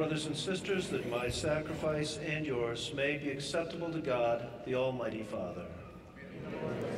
brothers and sisters, that my sacrifice and yours may be acceptable to God, the Almighty Father. Amen.